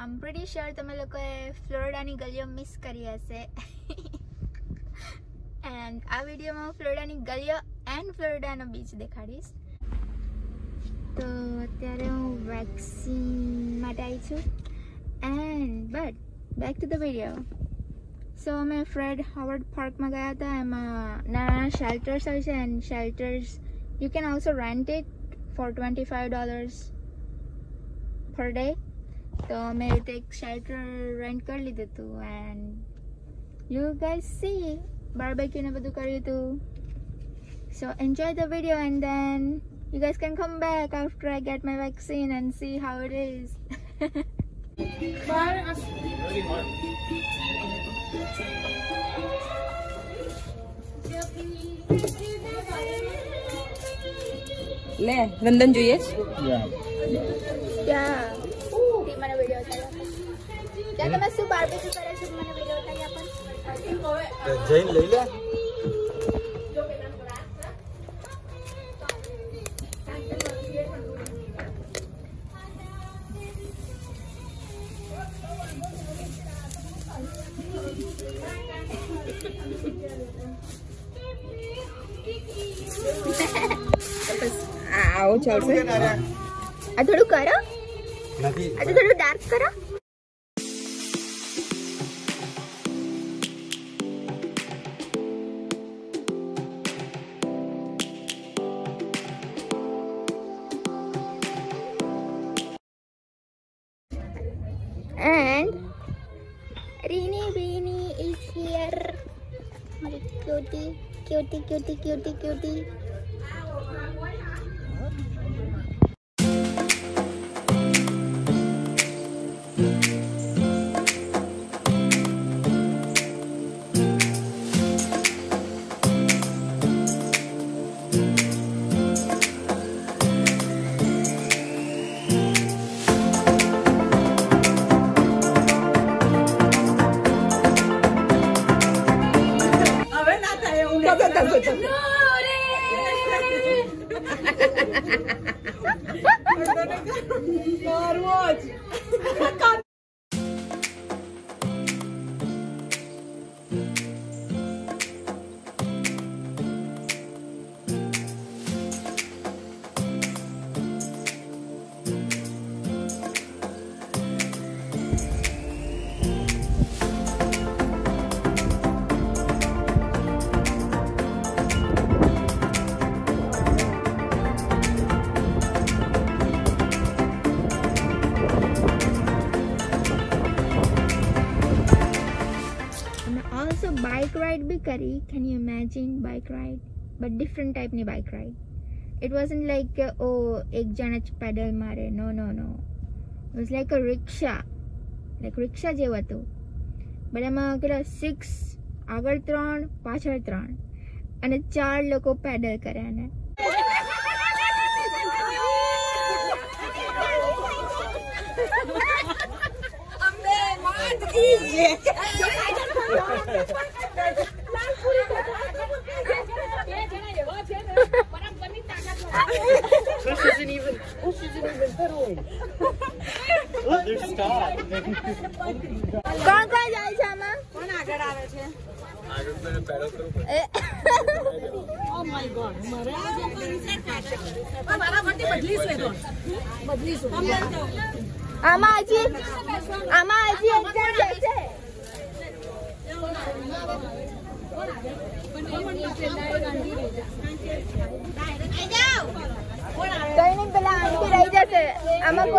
આમ pretty sure તમે લોકોએ ફ્લોરિડાની ગલીઓ મિસ કરી હશે એન્ડ આ વિડીયોમાં હું ફ્લોરિડાની ગલીઓ એન્ડ ફ્લોરિડાનો બીચ દેખાડીશ તો અત્યારે હું વેક્સિન માટે આવી છું and but back to the video સો અમે ફ્રેડ હાવર્ડ પાર્કમાં ગયા હતા એમાં નાના નાના શેલ્ટર્સ હોય છે and શેલ્ટર્સ you can also rent it four twenty five dollars per day તો અમે રીતે એક શેલ્ટર રેન્ટ કરી લીધું હતું and you guys C barbecue ને બધું કર્યું હતું સો enjoy the video and then you guys can come back after I get my vaccine and see how it is. લે વંદન જોઈએ છે ત્યાં તે મને વિડીયો ઉતાર્યો ત્યાં તમે શું બાર્બેક્યુ કરે છો મને વિડીયો ઉતારી આપો જઈને લઈ લે આ આવો ચાલશે આ થોડું કરો નથી આ તો થોડું ડાર્ક કરો And Rini Beanie is here. My cutie, cutie, cutie, cutie, cutie. Bike ride બી કરી can you imagine bike ride but different ટાઈપની bike ride it wasn't like કે ઓ એક જણ જ પેડલ મારે no no no was like a rickshaw like rickshaw જેવું હતું but એમાં કેટલા સિક્સ આગળ ત્રણ પાછળ ત્રણ અને ચાર લોકો પેડલ કરે એને કોણ કોણ જાય છે આમાં? કોણ આગળ આવે છે? કઈ નઈ પેલા આંટી રહી જશે. આમાં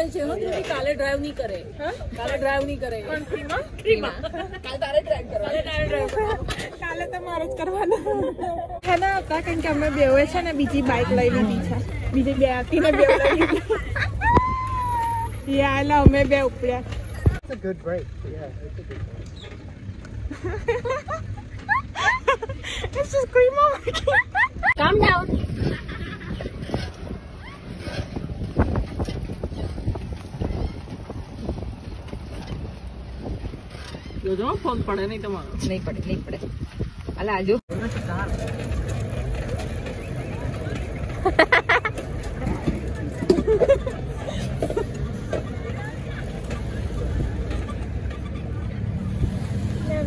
કરે છે હો તું કાલે ડ્રાઈવ નહીં કરે. કાલે ડ્રાઈવ નહીં કરે. કોણ ફ્રીમાં? ફ્રીમાં. કાલે તારે ડ્રાઈવ કરવાનું કાલે તારે ડ્રાઈવ કાલે તો મારે જ કરવાનું. હે ના હતા કારણ કે અમે બેવે છે ને બીજી બાઇક લઈ લીધી છે. બીજી બે હતી ને બે લઈ લીધી. યા અમે બે ઉપડ્યા. It's a good break. Yeah, it's a good break. It's just scream Calm down. જોજો ફોન પડે નહીં તમારો નહીં પડે નહીં પડે. અલા આજો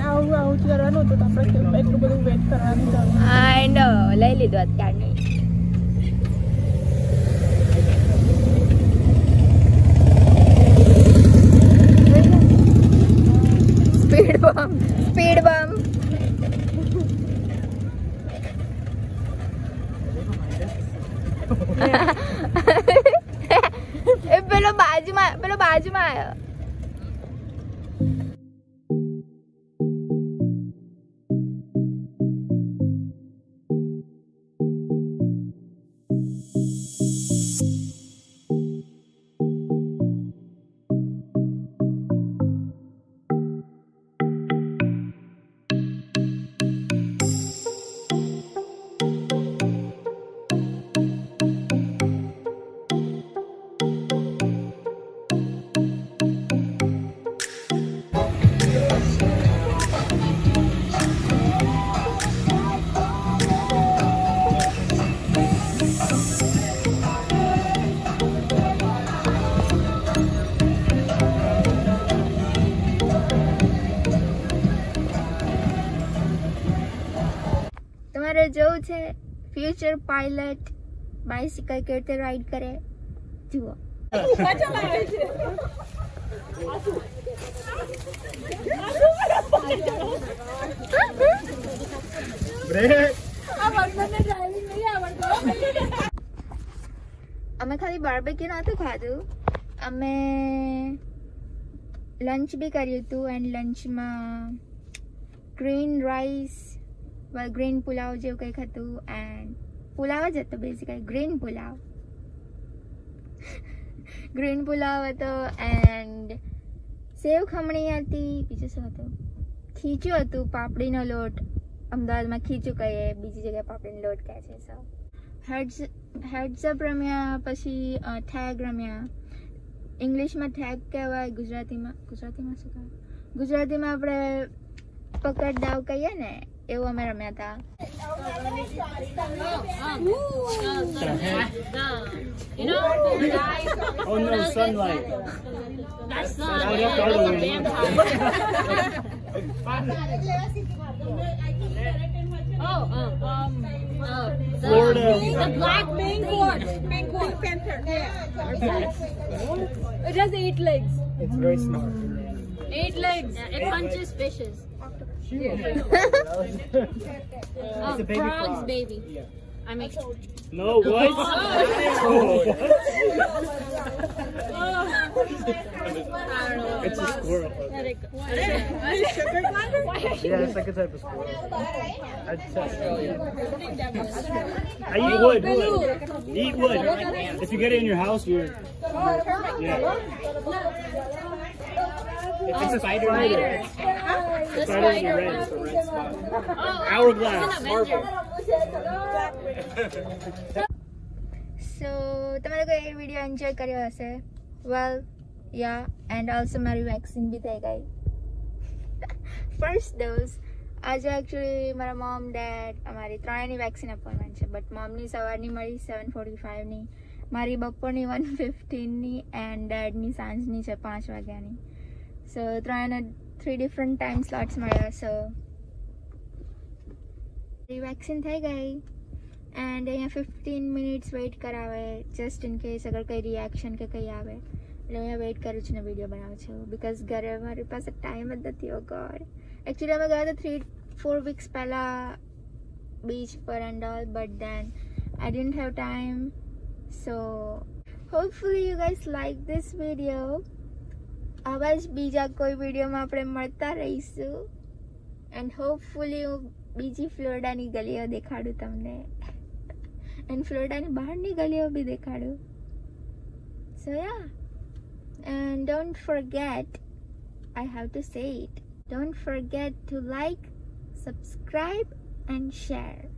આવું આવું જ સ્પીડ બમ સ્પીડ બમ એ પેલો બાજુમાં પેલો બાજુમાં આવ્યો ફ્યુચર પાયલટ બાઇસિકલ કેવી રીતે રાઈડ કરે જુઓ Break! અમે ખાલી બાર્બેક્યુ નહોતું ખાધું અમે લંચ બી કર્યું હતું એન્ડ લંચમાં ગ્રીન રાઈસ ગ્રીન પુલાવ જેવું કંઈક હતું એન્ડ પુલાવ જ હતો basically green pulao green pulao હતો એન્ડ સેવ ખમણી હતી, બીજું શું હતું? ખીચું હતું, પાપડીનો લોટ. અમદાવાદમાં ખીચું કહીએ, બીજી જગ્યાએ પાપડીનો લોટ કહે છે સો હેડ્સ હેડ્સ રમ્યા પછી થેગ રમ્યા ઇંગ્લિશમાં થેગ કહેવાય, ગુજરાતીમાં ગુજરાતીમાં શું કહેવાય? ગુજરાતીમાં આપણે પકડ દાવ કહીએ ને એવું અમે રમ્યા હતા You know, the guy Oh no, sunlight. that's Oh, not that's the other one. Oh, uh, um, uh, the, Florida. The black Bangkok. Pink Panther. It has eight legs. It's very smart. Eight legs. It punches fishes. It's Uh, a baby frogs, frog. baby. Yeah. I make. No, what? It's a squirrel. Yeah, it's like a type of squirrel. I'd say. I eat wood. wood. Eat wood. If you get it in your house, you're. Yeah. It's a spider. The Spider in spider red. one. It's a red spot. Oh, Hourglass. it's an Avenger. સો તમે લોકો એ video enjoy કર્યો હશે વેલ યા and also મારી vaccine બી થઈ ગઈ first dose આજે actually મારા mom dad અમારી ત્રણેયની વેક્સિન અપોઇન્ટમેન્ટ છે બટ મોમની સવારની મળી સેવન ફોર્ટી ફાઇવની મારી બપોરની વન ફિફ્ટીનની એન્ડ ડેડની સાંજની છે પાંચ વાગ્યાની સો ત્રણેયને થ્રી ડિફરન્ટ ટાઈમ સ્લોટ્સ મળ્યા સો વેક્સિન થઈ ગઈ એન્ડ અહીંયા ફિફ્ટીન મિનિટ્સ વેઇટ કરાવે જસ્ટ ઇન કેસ અગર કંઈ રિએક્શન કે કંઈ આવે એટલે અહીંયા વેઇટ કરું છું ને વિડીયો બનાવું છું બિકોઝ ઘરે મારી પાસે ટાઈમ જ નથી ઓ ગોડ એકચ્યુઅલી અમે ગયા હતા થ્રી ફોર વીક્સ પહેલાં બીચ પર and all but then I don't have time so hopefully you guys like this video આવા જ બીજા કોઈ વિડીયોમાં આપણે મળતા રહીશું એન્ડ હોપફુલી હું બીજી ફ્લોરિડાની ગલીઓ દેખાડું તમને એન્ડ ફ્લોરિડાની બહારની ગલીઓ બી દેખાડું so yeah and don't forget I have to say it. Don't forget to like, subscribe, and share.